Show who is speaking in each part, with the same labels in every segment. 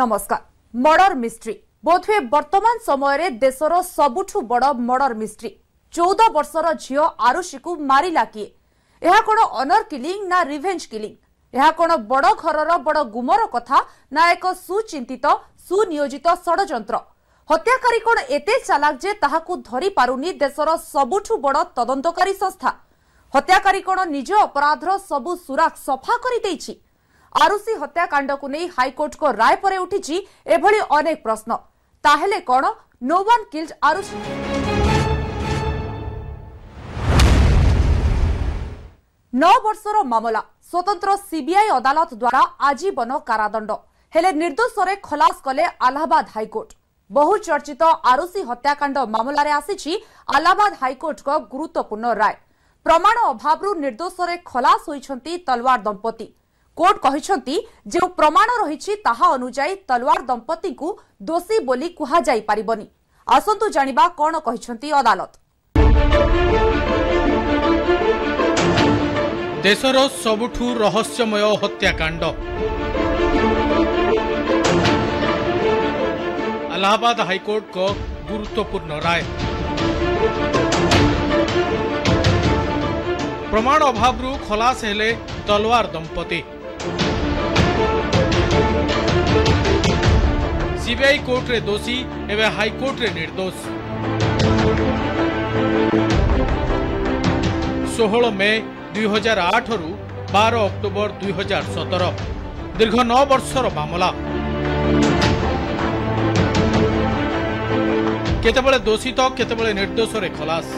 Speaker 1: ନମସ୍କାର murder mystery ବୋଧହୁଏ ବର୍ତ୍ତମାନ ସମୟରେ ଦେଶର ସବୁଠୁ ବଡ଼ ମର୍ଡର ମିଷ୍ଟ୍ରି ଚଉଦ ବର୍ଷର ଝିଅ ଆରୁଷିକୁ ମାରିଲା କିଏ ଏହା କ'ଣ ଅନର୍ କିଲିଂ ନା ରିଭେଞ୍ଜ କିଲିଂ ଏହା କ'ଣ ବଡ଼ ଘରର ବଡ଼ ଗୁମର କଥା ନା ଏକ ସୁଚିନ୍ତିତ ସୁନିୟୋଜିତ ଷଡ଼ଯନ୍ତ୍ର ହତ୍ୟାକାରୀ କ'ଣ ଏତେ ଚାଲାକ ଯେ ତାହାକୁ ଧରିପାରୁନି ଦେଶର ସବୁଠୁ ବଡ଼ ତଦନ୍ତକାରୀ ସଂସ୍ଥା ହତ୍ୟାକାରୀ କ'ଣ ନିଜ ଅପରାଧର ସବୁ ସୁରାଖ ସଫା କରିଦେଇଛି ଆରୁସି ହତ୍ୟାକାଣ୍ଡକୁ ନେଇ ହାଇକୋର୍ଟଙ୍କ ରାୟ ପରେ ଉଠିଛି ଏଭଳି ଅନେକ ପ୍ରଶ୍ନ ତାହେଲେ କ'ଣ ନୋ ୱାନ୍ କିଲ୍ ଆରୁସି ନଅ ବର୍ଷର ମାମଲା ସ୍ୱତନ୍ତ୍ର ସିବିଆଇ ଅଦାଲତ ଦ୍ୱାରା ଆଜୀବନ କାରାଦଣ୍ଡ ହେଲେ ନିର୍ଦ୍ଦୋଷରେ ଖଲାସ କଲେ ଆହ୍ଲାବାଦ ହାଇକୋର୍ଟ ବହୁ ଚର୍ଚ୍ଚିତ ଆରୁସି ହତ୍ୟାକାଣ୍ଡ ମାମଲାରେ ଆସିଛି ଆହ୍ଲାବାଦ ହାଇକୋର୍ଟଙ୍କ ଗୁରୁତ୍ୱପୂର୍ଣ୍ଣ ରାୟ ପ୍ରମାଣ ଅଭାବରୁ ନିର୍ଦ୍ଦୋଷରେ ଖଲାସ ହୋଇଛନ୍ତି ତଲୱାର ଦମ୍ପତି କୋର୍ଟ କହିଛନ୍ତି ଯେଉଁ ପ୍ରମାଣ ରହିଛି ତାହା ଅନୁଯାୟୀ ତଲୱାର ଦମ୍ପତିଙ୍କୁ ଦୋଷୀ ବୋଲି କୁହାଯାଇପାରିବନି ଆସନ୍ତୁ ଜାଣିବା କ'ଣ କହିଛନ୍ତି ଅଦାଲତ
Speaker 2: ଦେଶର ସବୁଠୁ ରହସ୍ୟମୟ ହତ୍ୟାକାଣ୍ଡ ଆଲାହାବାଦ ହାଇକୋର୍ଟଙ୍କ ଗୁରୁତ୍ୱପୂର୍ଣ୍ଣ ରାୟ ପ୍ରମାଣ ଅଭାବରୁ ଖଲାସ ହେଲେ ତଲୱାର ଦମ୍ପତି সিবিআই কোর্টরে দোষী এবে হাইকোর্টরে নির্দোষ ষোহল মে দুই হাজার আঠরু বার অক্টোবর দুই হাজার সতর দীর্ঘ ন বর্ষর মামলা কেতবে দোষী তো কেতবে নির্দোষরে খলাস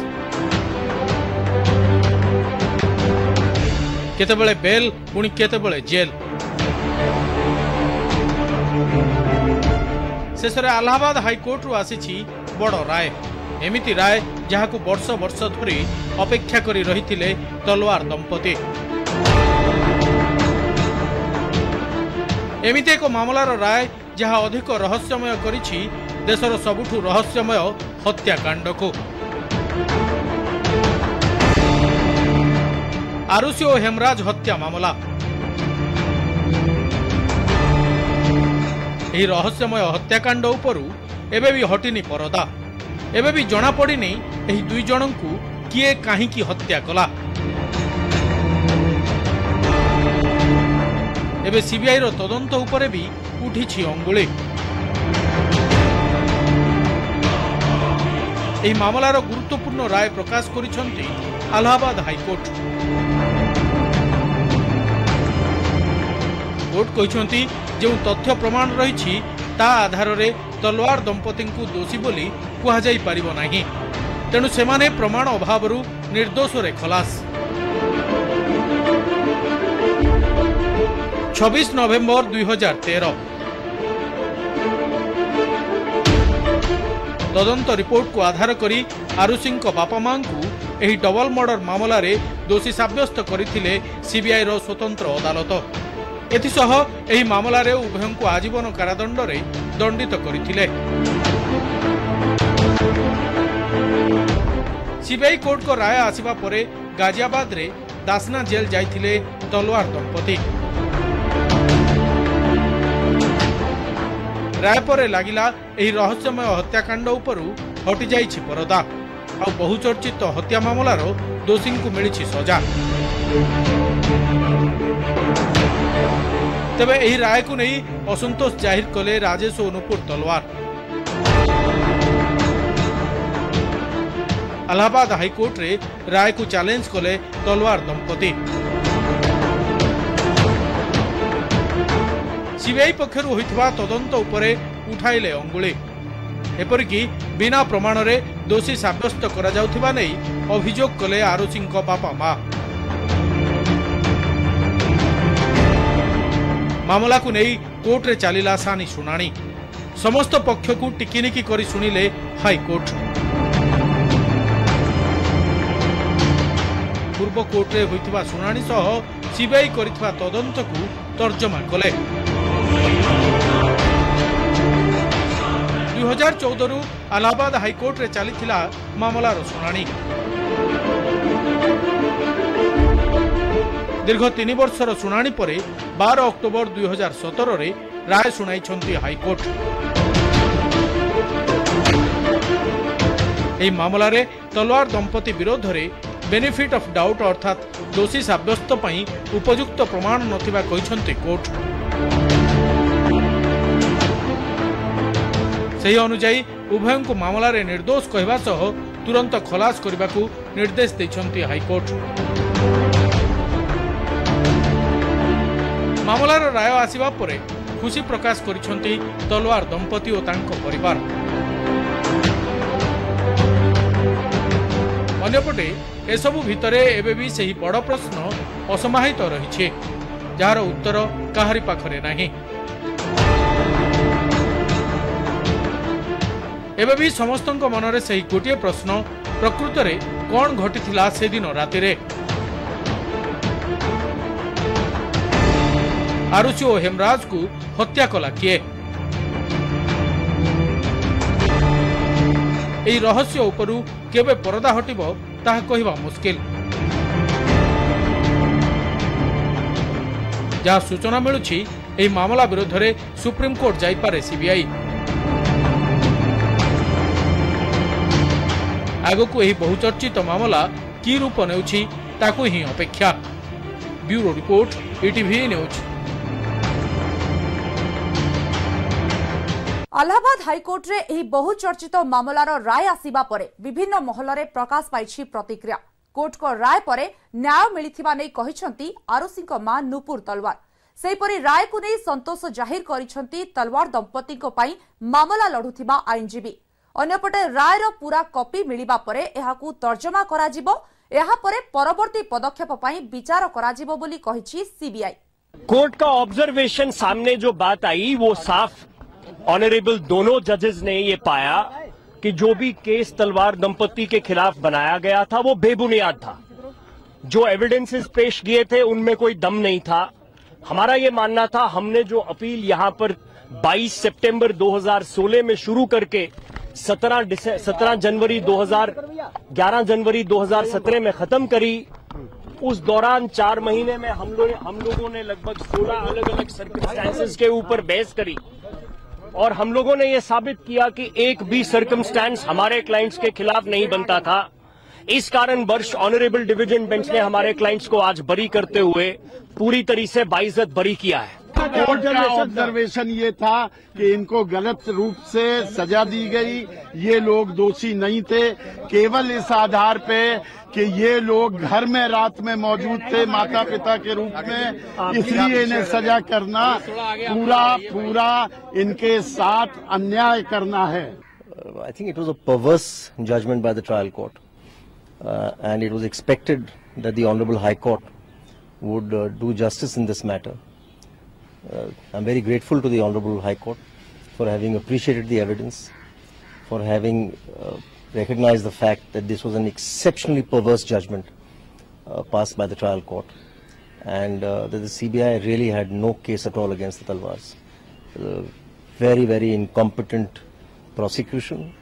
Speaker 2: কেতবে বেল পুঁ কেতবে জেল ଶେଷରେ ଆହ୍ଲାବାଦ ହାଇକୋର୍ଟରୁ ଆସିଛି ବଡ଼ ରାୟ ଏମିତି ରାୟ ଯାହାକୁ ବର୍ଷ ବର୍ଷ ଧରି ଅପେକ୍ଷା କରି ରହିଥିଲେ ତଲୱାର ଦମ୍ପତି ଏମିତି ଏକ ମାମଲାର ରାୟ ଯାହା ଅଧିକ ରହସ୍ୟମୟ କରିଛି ଦେଶର ସବୁଠୁ ରହସ୍ୟମୟ ହତ୍ୟାକାଣ୍ଡକୁ ଆରୁଷି ଓ ହେମରାଜ ହତ୍ୟା ମାମଲା ଏହି ରହସ୍ୟମୟ ହତ୍ୟାକାଣ୍ଡ ଉପରୁ ଏବେ ବି ହଟିନି ପରଦା ଏବେ ବି ଜଣାପଡ଼ିନି ଏହି ଦୁଇ ଜଣଙ୍କୁ କିଏ କାହିଁକି ହତ୍ୟା କଲା ଏବେ ସିବିଆଇର ତଦନ୍ତ ଉପରେ ବି ଉଠିଛି ଅଙ୍ଗୁଳି ଏହି ମାମଲାର ଗୁରୁତ୍ୱପୂର୍ଣ୍ଣ ରାୟ ପ୍ରକାଶ କରିଛନ୍ତି ଆହ୍ଲାବାଦ ହାଇକୋର୍ଟ କୋର୍ଟ କହିଛନ୍ତି ଯେଉଁ ତଥ୍ୟ ପ୍ରମାଣ ରହିଛି ତା ଆଧାରରେ ତଲୱାର ଦମ୍ପତିଙ୍କୁ ଦୋଷୀ ବୋଲି କୁହାଯାଇପାରିବ ନାହିଁ ତେଣୁ ସେମାନେ ପ୍ରମାଣ ଅଭାବରୁ ନିର୍ଦ୍ଦୋଷରେ ଖଲାସ ଛବିଶ ନଭେମ୍ବର ଦୁଇହଜାର ତେର ତଦନ୍ତ ରିପୋର୍ଟକୁ ଆଧାର କରି ଆରୁଷିଙ୍କ ବାପା ମାଙ୍କୁ ଏହି ଡବଲ ମର୍ଡର ମାମଲାରେ ଦୋଷୀ ସାବ୍ୟସ୍ତ କରିଥିଲେ ସିବିଆଇର ସ୍ୱତନ୍ତ୍ର ଅଦାଲତ ଏଥିସହ ଏହି ମାମଲାରେ ଉଭୟଙ୍କୁ ଆଜୀବନ କାରାଦଣ୍ଡରେ ଦଣ୍ଡିତ କରିଥିଲେ ସିବିଆଇ କୋର୍ଟଙ୍କ ରାୟ ଆସିବା ପରେ ଗାଜିଆବାଦରେ ଦାସନା ଜେଲ୍ ଯାଇଥିଲେ ତଲୱାର ଦମ୍ପତି ରାୟ ପରେ ଲାଗିଲା ଏହି ରହସ୍ୟମୟ ହତ୍ୟାକାଣ୍ଡ ଉପରୁ ହଟିଯାଇଛି ପରଦା ଆଉ ବହୁଚର୍ଚ୍ଚିତ ହତ୍ୟା ମାମଲାର ଦୋଷୀଙ୍କୁ ମିଳିଛି ସଜା ତେବେ ଏହି ରାୟକୁ ନେଇ ଅସନ୍ତୋଷ ଜାହିର କଲେ ରାଜେଶ ଓ ନୂପୁର ତଲୱାର ଆହ୍ଲାବାଦ ହାଇକୋର୍ଟରେ ରାୟକୁ ଚ୍ୟାଲେଞ୍ଜ କଲେ ତଲୱାର ଦମ୍ପତି ସିବିଆଇ ପକ୍ଷରୁ ହୋଇଥିବା ତଦନ୍ତ ଉପରେ ଉଠାଇଲେ ଅଙ୍ଗୁଳି ଏପରିକି ବିନା ପ୍ରମାଣରେ ଦୋଷୀ ସାବ୍ୟସ୍ତ କରାଯାଉଥିବା ନେଇ ଅଭିଯୋଗ କଲେ ଆରୋସୀଙ୍କ ବାପା ମା' ମାମଲାକୁ ନେଇ କୋର୍ଟରେ ଚାଲିଲା ସାନି ଶୁଣାଣି ସମସ୍ତ ପକ୍ଷକୁ ଟିକିନିକି କରି ଶୁଣିଲେ ହାଇକୋର୍ଟ ପୂର୍ବ କୋର୍ଟରେ ହୋଇଥିବା ଶୁଣାଣି ସହ ସିବିଆଇ କରିଥିବା ତଦନ୍ତକୁ ତର୍ଜମା କଲେ ଦୁଇହଜାର ଚଉଦରୁ ଆହ୍ଲାବାଦ ହାଇକୋର୍ଟରେ ଚାଲିଥିଲା ମାମଲାର ଶୁଣାଣି দীর্ঘ তিন বর্ষর শুনানি পরে বার অক্টোবর দুই হাজার সতেরে রায় শুনাই হাইকোর্ট এই মামলার তলোয়ার দম্পতি বিরোধে বেনিফিট অফ ডাউট অর্থাৎ দোষী সাব্যস্ত পাই উপযুক্ত প্রমাণ নথিবা କହିଛନ୍ତି কোর্ট ସେହି ଅନୁଯାୟୀ ଉଭୟଙ୍କୁ ମାମଲାରେ ନିର୍ଦ୍ଦୋଷ କହିବା ସହ ତୁରନ୍ତ ଖଲାସ କରିବାକୁ ନିର୍ଦ୍ଦେଶ ଦେଇଛନ୍ତି ହାଇକୋର୍ଟ ମାମଲାର ରାୟ ଆସିବା ପରେ ଖୁସି ପ୍ରକାଶ କରିଛନ୍ତି ତଲୱାର ଦମ୍ପତି ଓ ତାଙ୍କ ପରିବାର ଅନ୍ୟପଟେ ଏସବୁ ଭିତରେ ଏବେ ବି ସେହି ବଡ଼ ପ୍ରଶ୍ନ ଅସମାହିତ ରହିଛି ଯାହାର ଉତ୍ତର କାହାରି ପାଖରେ ନାହିଁ ଏବେ ବି ସମସ୍ତଙ୍କ ମନରେ ସେହି ଗୋଟିଏ ପ୍ରଶ୍ନ ପ୍ରକୃତରେ କ'ଣ ଘଟିଥିଲା ସେଦିନ ରାତିରେ ଆରୁଷି ଓ ହେମରାଜକୁ ହତ୍ୟା କଲା କିଏ ଏହି ରହସ୍ୟ ଉପରୁ କେବେ ପରଦା ହଟିବ ତାହା କହିବା ମୁସ୍କିଲ ଯାହା ସୂଚନା ମିଳୁଛି ଏହି ମାମଲା ବିରୁଦ୍ଧରେ ସୁପ୍ରିମକୋର୍ଟ ଯାଇପାରେ ସିବିଆଇ ଆଗକୁ ଏହି ବହୁଚର୍ଚ୍ଚିତ ମାମଲା କି ରୂପ ନେଉଛି ତାକୁ ହିଁ ଅପେକ୍ଷା bureau report ETV news
Speaker 1: Allahabad ହାଇକୋର୍ଟରେ ଏହି ବହୁଚର୍ଚ୍ଚିତ ମାମଲାର ରାୟ ଆସିବା ପରେ ବିଭିନ୍ନ ମହଲରେ ପ୍ରକାଶ ପାଇଛି ପ୍ରତିକ୍ରିୟା କୋର୍ଟଙ୍କ ରାୟ ପରେ ନ୍ୟାୟ ମିଳିଥିବା ନେଇ କହିଛନ୍ତି ଆରୋସୀଙ୍କ ମା ନୁପୁର ତଲୱାର ସେହିପରି ରାୟକୁ ନେଇ ସନ୍ତୋଷ ଜାହିର କରିଛନ୍ତି ତଲୱାର ଦମ୍ପତିଙ୍କ ପାଇଁ ମାମଲା ଲଢ଼ୁଥିବା ଆଇନଜୀବୀ ଅନ୍ୟପଟେ ରାୟର ପୂରା କପି ମିଳିବା ପରେ ଏହାକୁ ତର୍ଜମା କରାଯିବ ଏହାପରେ ପରବର୍ତ୍ତୀ ପଦକ୍ଷେପ ପାଇଁ ବିଚାର କରାଯିବ ବୋଲି କହିଛି ସିବିଆଇ
Speaker 3: କୋର୍ଟ का ऑब्जर्वेशन सामने जो बात आई वो साफ ऑनरेबल दोनों जजेस ने ये पाया कि जो भी केस तलवार दंपति के खिलाफ बनाया गया था वो बेबुनियाद था जो एविडेंसेस पेश किए थे उनमें कोई दम नहीं था हमारा ये मानना था हमने जो अपील यहाँ पर 22 सितंबर 2016 में शुरू करके 17 सत्रह जनवरी 2000 11 जनवरी 2017 में खत्म करी उस दौरान चार महीने में हम लोग हम लोगों ने लगभग 16 अलग अलग सर्कमस्टांसेस के ऊपर बहस करी और हम लोगों ने यह साबित किया कि एक भी सर्कमस्टांस हमारे क्लाइंट्स के खिलाफ नहीं बनता था इस कारण वर्ष ऑनरेबल डिवीजन बेंच ने हमारे क्लाइंट्स को आज बरी करते हुए पूरी तरीके से बाइजत बरी किया है
Speaker 4: कोर्ट का ऑब्जर्वेशन ये था कि इनको गलत रूप से सजा दी गई ये लोग दोषी नहीं थे केवल इस आधार पे कि ये लोग घर में रात में मौजूद थे माता पिता के रूप में इसलिए इन्हें सजा करना पूरा पूरा इनके साथ अन्याय करना है
Speaker 5: I think it was a perverse judgement by the trial court uh, and it was expected that the Honorable High Court would uh, do justice in this matter. Uh, I'm very grateful to the Honorable High Court for having appreciated the evidence, for having uh, recognized the fact that this was an exceptionally perverse judgment uh, passed by the trial court and uh, that the CBI really had no case at all against the Talwars. very, very incompetent prosecution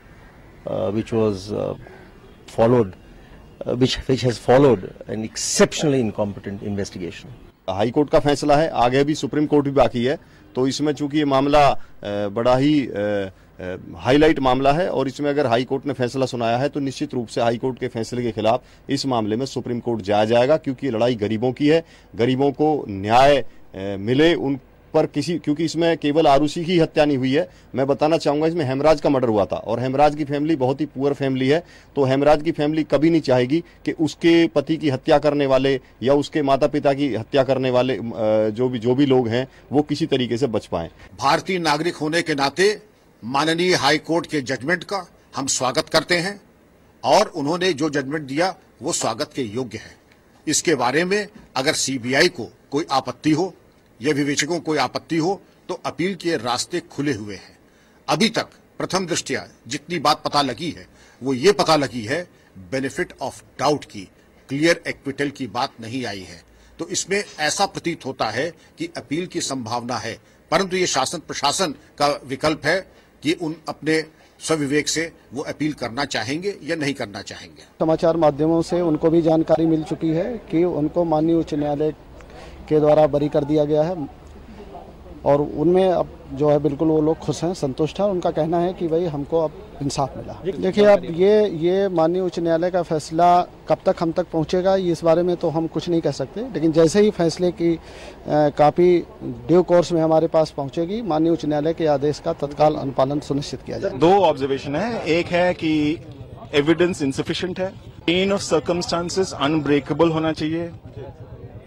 Speaker 5: which was followed uh, which, which has followed an exceptionally incompetent investigation.
Speaker 6: High court का फैसला है आगे भी supreme court भी बाकी है तो इसमें चूंकि ये मामला uh, बड़ा ही uh, uh, हाईलाइट मामला है और इसमें अगर हाई कोर्ट ने फैसला सुनाया है तो निश्चित रूप से हाई कोर्ट के फैसले के खिलाफ इस मामले में सुप्रीम कोर्ट जाया जाएगा क्योंकि लड़ाई गरीबों की है गरीबों को न्याय मिले उन पर किसी क्योंकि इसमें केवल आरूसी की हत्या नहीं हुई है मैं बताना चाहूंगा इसमें हेमराज का मर्डर हुआ था और हेमराज की फैमिली बहुत ही पुअर फैमिली है तो हेमराज की फैमिली कभी नहीं चाहेगी कि उसके पति की हत्या करने वाले या उसके माता पिता की हत्या करने वाले जो भी जो भी लोग हैं वो किसी तरीके से बच पाए
Speaker 7: भारतीय नागरिक होने के नाते माननीय हाईकोर्ट के जजमेंट का हम स्वागत करते हैं और उन्होंने जो जजमेंट दिया वो स्वागत के योग्य है इसके बारे में अगर सीबीआई को कोई आपत्ति हो यह विवेचकों को आपत्ति हो तो अपील के रास्ते खुले हुए हैं अभी तक प्रथम दृष्टिया जितनी बात पता लगी है वो ये पता लगी है बेनिफिट ऑफ डाउट की क्लियर एक्विटल की बात नहीं आई है तो इसमें ऐसा प्रतीत होता है कि अपील की संभावना है परंतु ये शासन प्रशासन का विकल्प है कि उन अपने स्विवेक से वो अपील करना चाहेंगे या नहीं करना चाहेंगे
Speaker 8: समाचार माध्यमों से उनको भी जानकारी मिल चुकी है कि उनको माननीय उच्च न्यायालय के द्वारा बरी कर दिया गया है और उनमें अब जो है बिल्कुल वो लोग खुश हैं संतुष्ट हैं उनका कहना है कि भाई हमको अब इंसाफ मिला देखिए अब ये ये माननीय उच्च न्यायालय का फैसला कब तक हम तक पहुंचेगा इस बारे में तो हम कुछ नहीं कह सकते लेकिन जैसे ही फैसले की काफी ड्यू कोर्स में हमारे पास पहुंचेगी माननीय उच्च न्यायालय के आदेश का तत्काल अनुपालन सुनिश्चित किया जाए
Speaker 9: दो ऑब्जर्वेशन है एक है कि एविडेंस इंसफिशेंट है पेन ऑफ सर्कमस्टांसिस अनब्रेकेबल होना चाहिए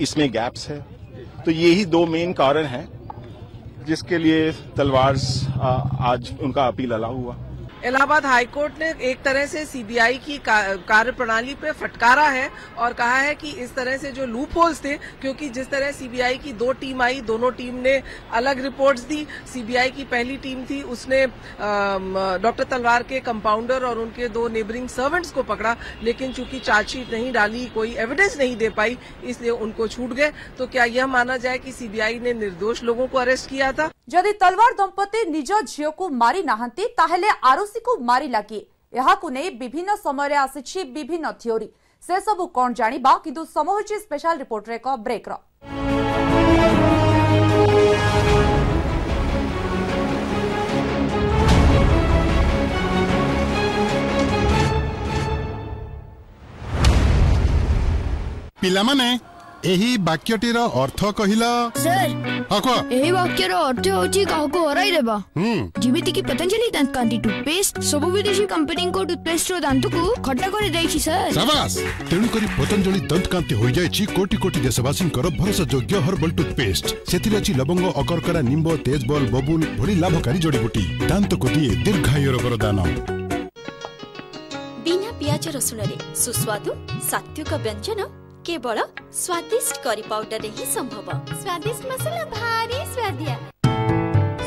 Speaker 9: इसमें गैप्स है तो यही दो मेन कारण हैं जिसके लिए तलवार आज उनका अपील अला हुआ
Speaker 10: इलाहाबाद हाईकोर्ट ने एक तरह से सीबीआई की कार्य प्रणाली पे फटकारा है और कहा है कि इस तरह से जो लूप होल्स थे क्योंकि जिस तरह सीबीआई की दो टीम आई दोनों टीम ने अलग रिपोर्ट्स दी सीबीआई की पहली टीम थी उसने डॉक्टर तलवार के कंपाउंडर और उनके दो नेबरिंग सर्वेंट्स को पकड़ा लेकिन चूंकि चार्जशीट नहीं डाली कोई एविडेंस नहीं दे पाई इसलिए उनको छूट गए तो क्या यह माना जाए कि सीबीआई ने निर्दोष लोगों को अरेस्ट किया था
Speaker 1: जदि तलवार दंपति निज झी को मारी नहांती आरोसी को मारी लगे यहाँ विभिन्न समय विभिन्न थिरी से सब कौन जाणवा कि समय स्पेशल रिपोर्ट एक ब्रेक र पिला
Speaker 11: ᱡᱮহি বাক্যটির অর্থ কহলা হাকো
Speaker 12: এই
Speaker 11: বাক্যর অর্থ
Speaker 12: হচি গাহকো হইরেবা হুম জিবিত কি পতঞ্জলি
Speaker 11: দন্তকান্তি
Speaker 12: টু পেস্ট সবোবিদেশী কোম্পানি কো টু পেস্টর দন্তুকু খটটা কৰি দেইছি স্যার
Speaker 11: সাবাস তেল কৰি পতঞ্জলি দন্তকান্তি হৈ যায়চি কোটি কোটি দে সাবাসিং কৰ ভরসা যোগ্য হার্বাল টু পেস্ট সেতিৰাচি লবঙ্গ অকৰকৰা নিম্ব তেজবল ববুল ভৰি লাভকারী
Speaker 13: জৰি গুটি দন্ত কোতিে দীর্ঘায়ুৰ কৰদান বিনা পিয়াজ রসুনৰে সুস্বাদু সত্যক ব্যঞ্জন केवल स्वादिष्ट करी पाउडर ही संभव
Speaker 14: स्वादिष्ट मसाला भारी स्वादिया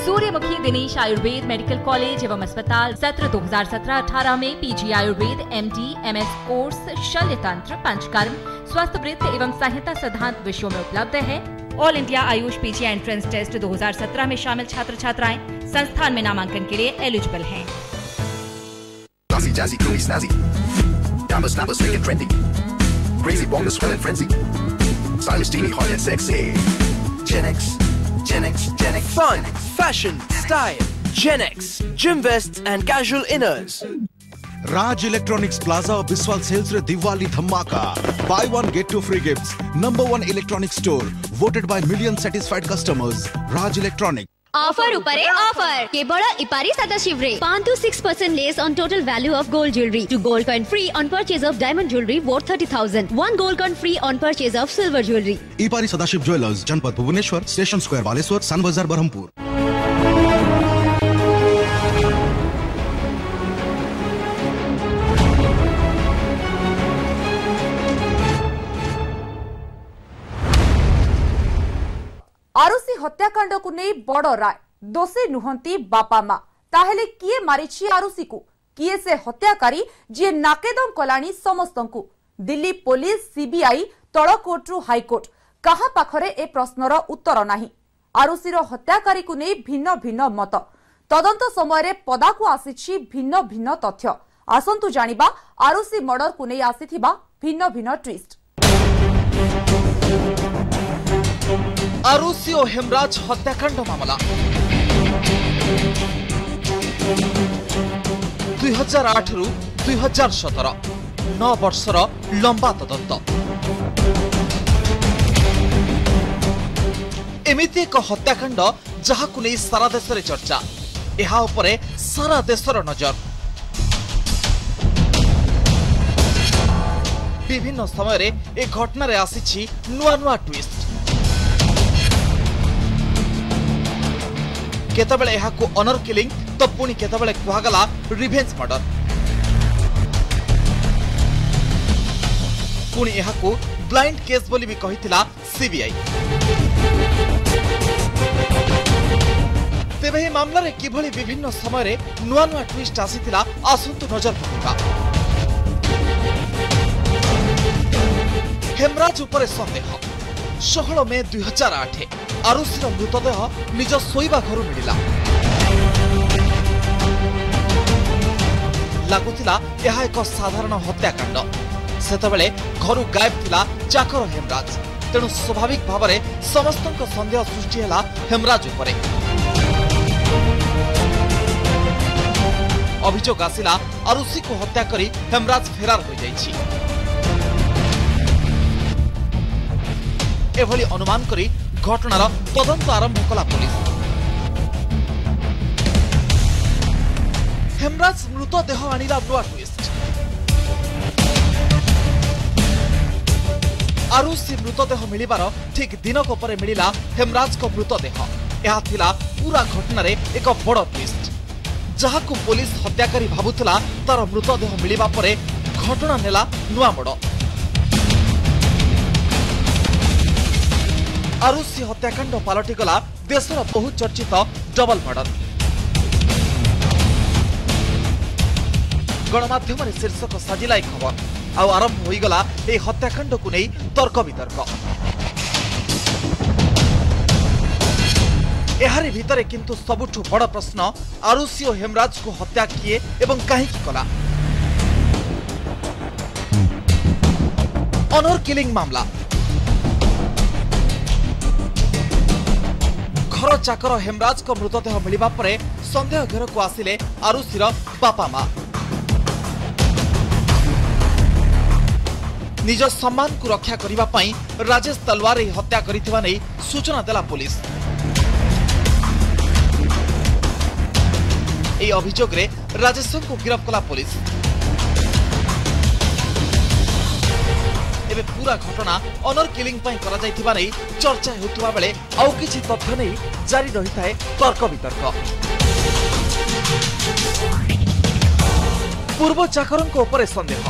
Speaker 15: सूर्यमुखी दिनेश आयुर्वेद मेडिकल कॉलेज एवं अस्पताल सत्र 2017-18 में PG Ayurveda MD MS course शल्य तंत्र पंचकर्म स्वस्थ वृत्त एवं संहिता सिद्धांत विषयों में उपलब्ध है all India AYUSH PG entrance test 2017 में शामिल छात्र छात्राएं संस्थान में नामांकन के लिए एलिजिबल है
Speaker 16: Jazzy, jazzy, snazzy. numbers, trendy. Crazy bonkers swell and frenzy. Stylish, steamy, hot and sexy. Gen X, Gen X, Gen X.
Speaker 17: Fun, fashion, style. Gen X, gym vests and casual inners.
Speaker 18: Raj Electronics Plaza Biswal sales re Diwali dhamaka. Buy one get two free gifts. Number one electronics store voted by million satisfied customers. Raj Electronics.
Speaker 19: Offer ऊपर offer केवल इपारी सदा शिव रे two six percent less on total value of gold jewellery two gold coin free on purchase of diamond jewellery vote thirty thousand one gold coin free on purchase of silver jewellery
Speaker 18: इपारी Sadashiv jewellers जनपद Bhubaneswar station square Baleshwar सन बाजार ब्रह्मपुर
Speaker 1: ହତ୍ୟାକାଣ୍ଡକୁ ନେଇ ବଡ଼ ରାୟ ଦୋଷୀ ନୁହନ୍ତି ବାପା ମା ତାହେଲେ କିଏ ମାରିଛି ଆରୁଷିକୁ କିଏ ସେ ହତ୍ୟାକାରୀ ଯିଏ ନାକେଦମ କଲାଣି ସମସ୍ତଙ୍କୁ ଦିଲ୍ଲୀ ପୋଲିସ ସିବିଆଇ ତଳକୋର୍ଟରୁ ହାଇକୋର୍ଟ କାହା ପାଖରେ ଏ ପ୍ରଶ୍ନର ଉତ୍ତର ନାହିଁ ଆରୁଷିର ହତ୍ୟାକାରୀକୁ ନେଇ ଭିନ୍ନ ଭିନ୍ନ ମତ ତଦନ୍ତ ସମୟରେ ପଦାକୁ ଆସିଛି ଭିନ୍ନ ଭିନ୍ନ ତଥ୍ୟ ଆସନ୍ତୁ ଜାଣିବା ଆରୁଷି ମର୍ଡରକୁ ନେଇ ଆସିଥିବା ଭିନ୍ନ ଭିନ୍ନ ଟ୍ୱିଷ୍ଟ
Speaker 20: আরুসি ও হেমরাজ হত্যাকাণ্ড মামলা দুই হাজার আঠরু দুই হাজার সতের ন বর্ষর লম্বা তদন্ত এমিতি এক হত্যাকাণ্ড যাহাকু নেই সারা দেশে চর্চা ଏହା ଉପରେ ସାରା ଦେଶର ନଜର ବିଭିନ୍ନ ସମୟରେ ଏ ଘଟଣାରେ ଆସିଛି ନୂଆ ନୂଆ ଟ୍ୱିଷ୍ଟ केतबेले एहाकु अनर किलिंग तो पुणी केतबेले कहगला रिभेंज मर्डर पुणी एहाकु ब्लाइंड केस बोली भी कहिथिला सीबीआई तेबे हे मामला रे किभली विभिन्न समय रे नुवा नुवा ट्विस्ट आसीथिला आसंतु नजर पकिबा हेमराज उपरे संदेह ଷୋହଳ ମେ ଦୁଇ ହଜାର ଆଠ ଆରୁଷିର ମୃତଦେହ ନିଜ ଶୋଇବା ଘରୁ ମିଳିଲା ଲାଗୁଥିଲା ଏହା ଏକ ସାଧାରଣ ହତ୍ୟାକାଣ୍ଡ ସେତେବେଳେ ଘରୁ ଗାୟବ ଥିଲା ଚାକର ହେମରାଜ ତେଣୁ ସ୍ୱାଭାବିକ ଭାବରେ ସମସ୍ତଙ୍କ ସନ୍ଦେହ ସୃଷ୍ଟି ହେଲା ହେମରାଜ ଉପରେ ଅଭିଯୋଗ ଆସିଲା ଆରୁଷିକୁ ହତ୍ୟା କରି ହେମରାଜ ଫେରାର ହୋଇଯାଇଛି এভলি অনুমান কৰি ঘটনাৰ তদন্ত আৰম্ভ কলা পুলিচ হেমৰাজ মৃতদেহ আনিলা নোৱাৰ আৰু সি মৃতদেহ মিলিবাৰ ঠিক দিনক উপৰি মিলিলা হেমৰাজক মৃতদেহ এয়া পূৰা ঘটনাৰে এক বড় টুইষ্ট যাক পুলিচ হত্যাকাৰী ভাবুলা তাৰ মৃতদেহ মিলিব ঘটনা নেলা নোৱা মোড় আরুষি হত্যাকাণ্ড পালটিগলা দেশর বহু চর্চিত ডবল মর্ଡର ଗଣମାଧ୍ୟମରେ ଶୀର୍ଷକ ସାଜିଲା ଏ ଖବର ଆଉ ଆରମ୍ଭ ହୋଇଗଲା ଏହି ହତ୍ୟାକାଣ୍ଡକୁ ନେଇ ତର୍କ ବିତର୍କ ଏହାରି ଭିତରେ କିନ୍ତୁ ସବୁଠୁ ବଡ଼ ପ୍ରଶ୍ନ ଆରୁଷି ଓ ହେମରାଜଙ୍କୁ ହତ୍ୟା କିଏ ଏବଂ କାହିଁକି କଲା অনর কিলিং মামলা ঘর চাকর হেমরাজ মৃতদেহ মিলবা পরে সন্দেহ ঘেরক আসলে আরুষির বাপা মা নিজ সম্মান রক্ষা করা রাজেশ তলওয়ার এই হত্যা করা সূচনা দেলা পুলিশ এই অভিযোগে রাজেশ গিরফ কলা পুলিশ ତେବେ ପୁରା ଘଟଣା ଅନର କିଲିଂ ପାଇଁ କରାଯାଇଥିବା ନେଇ ଚର୍ଚ୍ଚା ହେଉଥିବା ବେଳେ ଆଉ କିଛି ତଥ୍ୟ ନେଇ ଜାରି ରହିଥାଏ ତର୍କ ବିତର୍କ ପୂର୍ବ ଚାକରଙ୍କ ଉପରେ ସନ୍ଦେହ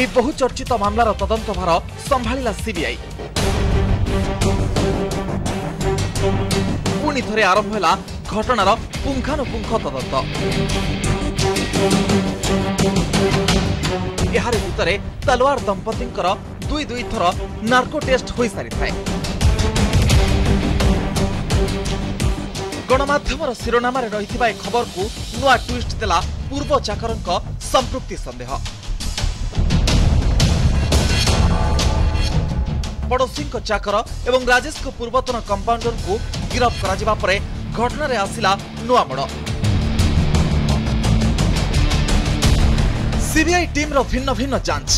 Speaker 20: এই বহু চর্চিত মামলার তদন্তভার সম্ভাড়া সিবিআই পুনি থরে আরম্ভ হল ঘটনার পুঙ্খানুপুঙ্খ তদন্ত ଏହାରି ଭିତରେ ତଲୱାର ଦମ୍ପତିଙ୍କର ଦୁଇ ଦୁଇ ଥର ନାର୍କୋ ଟେଷ୍ଟ ହୋଇସାରିଥାଏ ଗଣମାଧ୍ୟମର ଶିରୋନାମାରେ ରହିଥିବା ଏ ଖବରକୁ ନୂଆ ଟ୍ୱିଷ୍ଟ ଦେଲା ପୂର୍ବ ଚାକରଙ୍କ ସମ୍ପୃକ୍ତି ସନ୍ଦେହ ପଡ଼ୋଶୀଙ୍କ ଚାକର ଏବଂ ରାଜେଶଙ୍କ ପୂର୍ବତନ କମ୍ପାଉଣ୍ଡରଙ୍କୁ ଗିରଫ କରାଯିବା ପରେ ଘଟଣାରେ ଆସିଲା ନୂଆ ମୋଡ଼ সিবিআই টিমর ভিন্ন ভিন্ন যাঞ্চ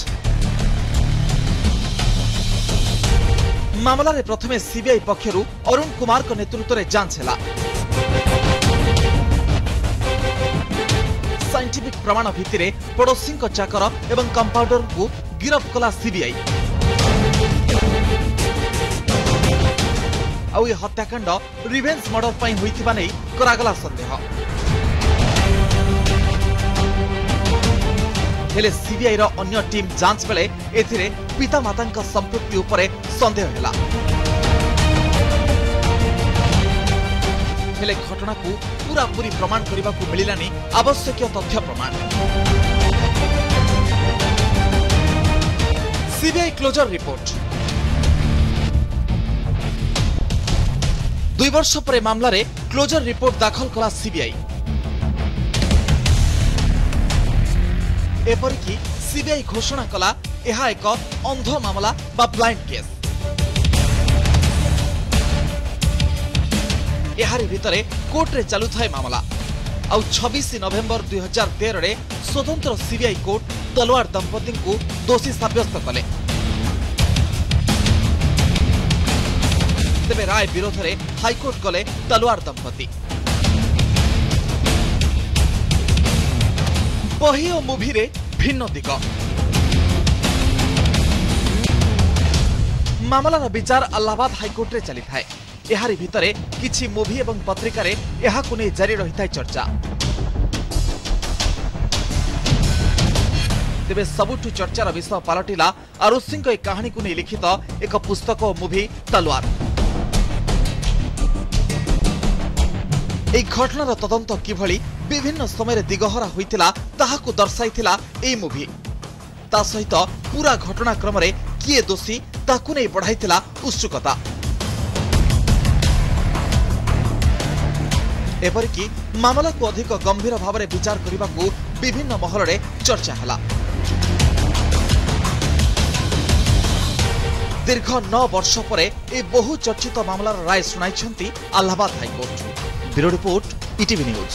Speaker 20: মামলার প্রথমে সিবিআই পক্ষ অরুণ কুমার নেতৃত্বের যাঞ্চ হল সাইন্টিফিক প্রমাণ ভিত্তিরে পড়োশী চাকর এবং কম্পাউন্ডর গিরফ কলা সিবিআই আউ এ হত্যাকাণ্ড রিভেঞ্জ মর্ডর পাই হয়েছে সন্দেহ ହେଲେ ସିବିଆଇର ଅନ୍ୟ ଟିମ୍ ଯାଞ୍ଚ ବେଳେ ଏଥିରେ ପିତାମାତାଙ୍କ ସମ୍ପୃକ୍ତି ଉପରେ ସନ୍ଦେହ ହେଲା ହେଲେ ଘଟଣାକୁ ପୁରାପୁରି ପ୍ରମାଣ କରିବାକୁ ମିଳିଲାନି ଆବଶ୍ୟକୀୟ ତଥ୍ୟ ପ୍ରମାଣ ସିବିଆଇ କ୍ଲୋଜର ରିପୋର୍ଟ ଦୁଇ ବର୍ଷ ପରେ ମାମଲାରେ କ୍ଲୋଜର ରିପୋର୍ଟ ଦାଖଲ କଲା ସିବିଆଇ ଏପରିକି ସିବିଆଇ ଘୋଷଣା କଲା ଏହା ଏକ ଅନ୍ଧ ମାମଲା ବା ବ୍ଲାଇଣ୍ଡ କେସ୍ ଏହାରି ଭିତରେ କୋର୍ଟରେ ଚାଲୁଥାଏ ମାମଲା ଆଉ ଛବିଶ ନଭେମ୍ବର ଦୁଇହଜାର ତେରରେ ସ୍ୱତନ୍ତ୍ର ସିବିଆଇ କୋର୍ଟ ତଲୱାର ଦମ୍ପତିଙ୍କୁ ଦୋଷୀ ସାବ୍ୟସ୍ତ କଲେ ତେବେ ରାୟ ବିରୋଧରେ ହାଇକୋର୍ଟ ଗଲେ ତଲୱାର ଦମ୍ପତି বহি ও মুভিরে ভিন্ন দিক মামলার বিচার আল্লাহাবাদ হাইকোর্টে চালি থাকে এহারি ভিতরে কিছু মুভি এবং পত্রিকার এহাকু নেই জারি রহিথায় চর্চা তেবে সবুঠু চর্চার বিষয় পালটিলা আরুষি এই কাহিনী নিয়ে লিখিত এক পুস্তক ও মুভি তলোয়ার এই ঘটনার তদন্ত কিভাবে ବିଭିନ୍ନ ସମୟରେ ଦିଗହରା ହୋଇଥିଲା ତାହାକୁ ଦର୍ଶାଇଥିଲା ଏହି ମୁଭି ତା ସହିତ ପୁରା ଘଟଣାକ୍ରମରେ କିଏ ଦୋଷୀ ତାକୁ ନେଇ ବଢ଼ାଇଥିଲା ଉତ୍ସୁକତା ଏପରିକି ମାମଲାକୁ ଅଧିକ ଗମ୍ଭୀର ଭାବରେ ବିଚାର କରିବାକୁ ବିଭିନ୍ନ ମହଲରେ ଚର୍ଚ୍ଚା ହେଲା
Speaker 1: ଦୀର୍ଘ ନଅ ବର୍ଷ ପରେ ଏହି ବହୁ ଚର୍ଚ୍ଚିତ ମାମଲାର ରାୟ ଶୁଣାଇଛନ୍ତି Allahabad high court bureau report ETV news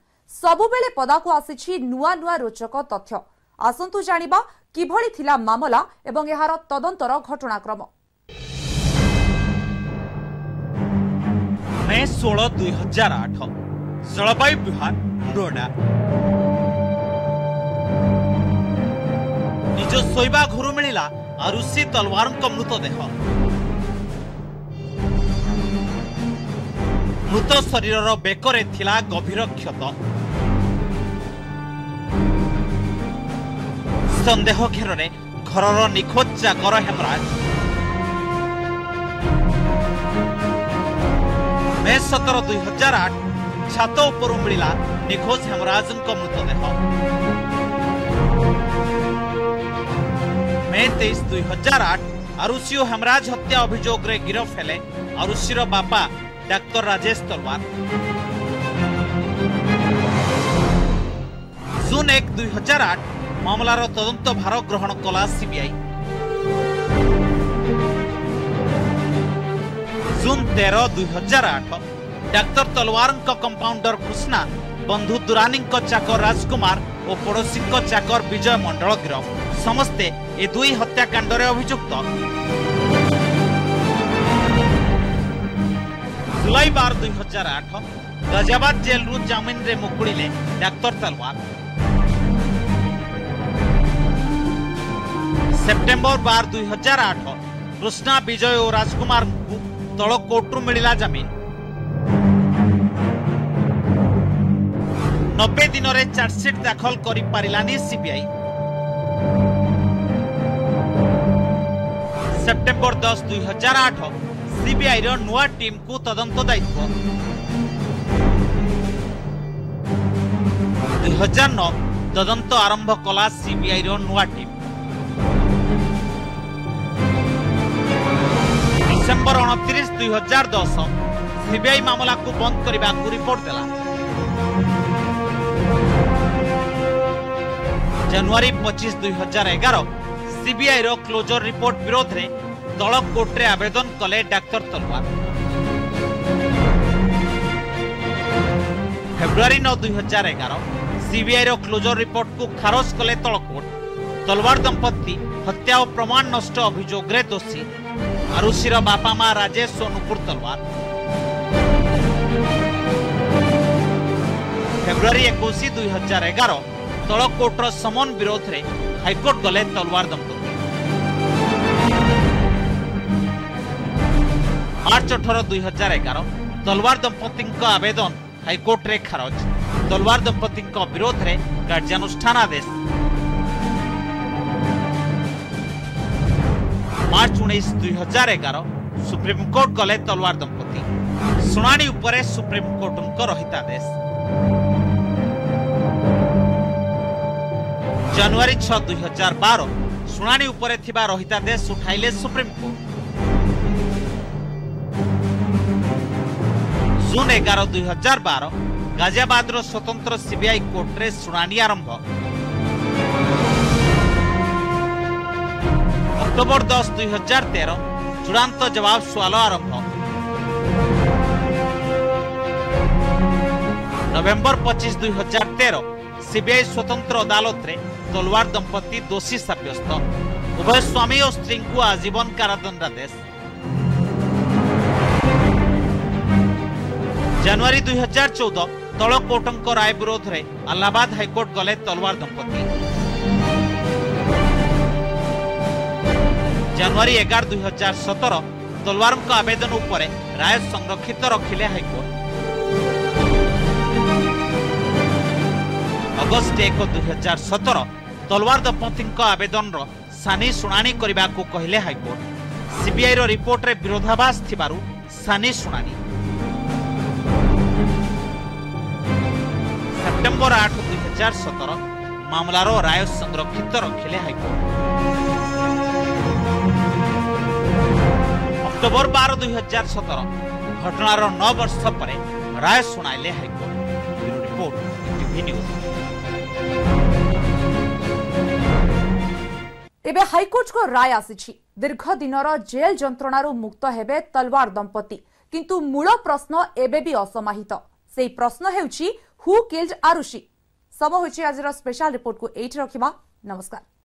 Speaker 1: ସବୁବେଳେ ପଦାକୁ ଆସିଛି ନୂଆ ନୂଆ ରୋଚକ ତଥ୍ୟ ଆସନ୍ତୁ ଜାଣିବା କିଭଳି ଥିଲା ମାମଲା ଏବଂ ଏହାର ତଦନ୍ତର ଘଟଣାକ୍ରମ
Speaker 21: ମେ ଷୋହଳ ଦୁଇ ହଜାର ଆଠ ଜଳବାୟୁ ବିହାର ନୋଏଡା ନିଜ ଶୋଇବା ଘରୁ ମିଳିଲା ଋଷି ତଲୱାରଙ୍କ ମୃତଦେହ ମୃତ ଶରୀରର ବେକରେ ଥିଲା ଗଭୀର କ୍ଷତ ସନ୍ଦେହ ଘେରରେ ଘରର ନିଖୋଜ ଚାକର ହେମରାଜ ମେ ସତର ଦୁଇ ହଜାର ଆଠ ଛାତ ଉପରୁ ମିଳିଲା ନିଖୋଜ ହେମରାଜଙ୍କ ମୃତଦେହ ମେ ତେଇଶ ଦୁଇ ହଜାର ଆଠ ଆରୁଷି ଓ ହେମରାଜ ହତ୍ୟା ଅଭିଯୋଗରେ ଗିରଫ ହେଲେ ଆରୁଷିର ବାପା ଡାକ୍ତର ରାଜେଶ ତଲୱାର ଜୁନ୍ ଏକ ଦୁଇ ହଜାର ଆଠ ମାମଲାର ତଦନ୍ତ ଭାର ଗ୍ରହଣ କଲା ସିବିଆଇ ଜୁନ୍ ତେର ଦୁଇ ହଜାର ଆଠ ଡାକ୍ତର ତଲୱାରଙ୍କ କମ୍ପାଉଣ୍ଡର କୃଷ୍ଣା ବନ୍ଧୁ ଦୁରାନୀଙ୍କ ଚାକର ରାଜକୁମାର ଓ ପଡ଼ୋଶୀଙ୍କ ଚାକର ବିଜୟ ମଣ୍ଡଳ ଗିରଫ ସମସ୍ତେ ଏ ଦୁଇ ହତ୍ୟାକାଣ୍ଡରେ ଅଭିଯୁକ୍ତ ଜୁଲାଇ ବାର ଦୁଇ ହଜାର ଆଠ ଗାଜିଆବାଦ ଜେଲ୍ରୁ ଜାମିନରେ ମୁକୁଳିଲେ ଡାକ୍ତର ତଲୱାର ସେପ୍ଟେମ୍ବର ବାର ଦୁଇ ହଜାର ଆଠ କୃଷ୍ଣା ବିଜୟ ଓ ରାଜକୁମାରଙ୍କୁ ତଳ କୋର୍ଟରୁ ମିଳିଲା ଜାମିନ ନବେ ଦିନରେ ଚାର୍ଜସିଟ୍ ଦାଖଲ କରିପାରିଲାନି ସିବିଆଇ ସେପ୍ଟେମ୍ବର ଦଶ ଦୁଇ ହଜାର ଆଠ ସିବିଆଇର ନୂଆ ଟିମ୍କୁ ତଦନ୍ତ ଦାୟିତ୍ୱ ଦୁଇ ହଜାର ନଅ ତଦନ୍ତ ଆରମ୍ଭ କଲା ସିବିଆଇର ନୂଆ ଟିମ୍ ডিসেম্বর অণতিরিশ দুই হাজার দশ সিবিআই মামলাকে বন্ধ করা রিপোর্ট দেলা জানুয়ারি পঁচিশ দুই হাজার এগার সিবিআইর ক্লোজর রিপোর্ট বিরোধে দল কোর্টে আবেদন কলে ডাক্তার তলওয়ার ফেব্রুয়ারি নৌ দুই হাজার এগার সিবিআইর ক্লোজর রিপোর্টকু খারজ কলে তল কোর্ট তলওয়ার দম্পতি হত্যা ও প্রমাণ নষ্ট অভিযোগে দোষী ଋଷିର ବାପା ମା ରାଜେଶ ଓ ନୁପୁର ତଲୱାର ଫେବୃଆରୀ ଏକୋଇଶ ଦୁଇ ହଜାର ଏଗାର ତଳ କୋର୍ଟର ସମନ ବିରୋଧରେ ହାଇକୋର୍ଟ ଗଲେ ତଲୱାର ଦମ୍ପତି ମାର୍ଚ୍ଚ ଅଠର ଦୁଇ ହଜାର ଏଗାର ତଲୱାର ଦମ୍ପତିଙ୍କ ଆବେଦନ ହାଇକୋର୍ଟରେ ଖାରଜ ତଲୱାର ଦମ୍ପତିଙ୍କ ବିରୋଧରେ କାର୍ଯ୍ୟାନୁଷ୍ଠାନ ଆଦେଶ ମାର୍ଚ୍ଚ ଉଣେଇଶ ଦୁଇ ହଜାର ଏଗାର ସୁପ୍ରିମକୋର୍ଟ ଗଲେ ତଲୱାର ଦମ୍ପତି ଶୁଣାଣି ଉପରେ ସୁପ୍ରିମକୋର୍ଟଙ୍କ ରହିତାଦେଶ ଜାନୁଆରୀ ଛଅ ଦୁଇ ହଜାର ବାର ଶୁଣାଣି ଉପରେ ଥିବା ରହିତାଦେଶ ଉଠାଇଲେ ସୁପ୍ରିମକୋର୍ଟ ଜୁନ୍ ଏଗାର ଦୁଇ ହଜାର ବାର ଗାଜିଆବାଦର ସ୍ୱତନ୍ତ୍ର ସିବିଆଇ କୋର୍ଟରେ ଶୁଣାଣି ଆରମ୍ଭ অক্টোবর দশ দুই হাজার তের চূড়ান্ত জবাব সোয়াল আরম্ভ নভেম্বর পঁচিশ দুই হাজার তের সিবিআই স্বতন্ত্র আদালতরে তলওয়ার দম্পতি দোষী সাব্যস্ত উভয় স্বামী ও স্ত্রীঙ্কু আজীবন কারাদণ্ডাদেশ জানুয়ারি দুই হাজার চৌদ তল কোর্টঙ্ক রায় বিরোধে আল্লাহাবাদ হাইকোর্ট গলে তলওয়ার দম্পতি ଜାନୁଆରୀ ଏଗାର ଦୁଇ ହଜାର ସତର ତଲୱାରଙ୍କ ଆବେଦନ ଉପରେ ରାୟ ସଂରକ୍ଷିତ ରଖିଲେ ହାଇକୋର୍ଟ ଅଗଷ୍ଟ ଏକ ଦୁଇ ହଜାର ସତର ତଲୱାର ଦମ୍ପତିଙ୍କ ଆବେଦନର ସାନି ଶୁଣାଣି କରିବାକୁ କହିଲେ ହାଇକୋର୍ଟ ସିବିଆଇର ରିପୋର୍ଟରେ ବିରୋଧାଭାସ ଥିବାରୁ ସାନି ଶୁଣାଣି ସେପ୍ଟେମ୍ବର ଆଠ ଦୁଇ ହଜାର ସତର ମାମଲାର ରାୟ ସଂରକ୍ଷିତ ରଖିଲେ ହାଇକୋର୍ଟ অক্টোবর বার দুই হাজার সতের ঘটনার নর্ষ পরে রায় শুণাইলে high court report TV news
Speaker 1: তেবে হাইকোর্টক রায় আসিছি দীর্ঘ দিনর জেল যন্ত্রণার মুক্ত হেবে তলওয়ার দম্পতি কিন্তু মূল প্রশ্ন এবে বি অসমাহিত সেই প্রশ্ন হেউছি হু কিল্ড আরুষি সম হয়েছে আজর স্পেশাল রিপোর্টকু এইটি রাখবা নমস্কার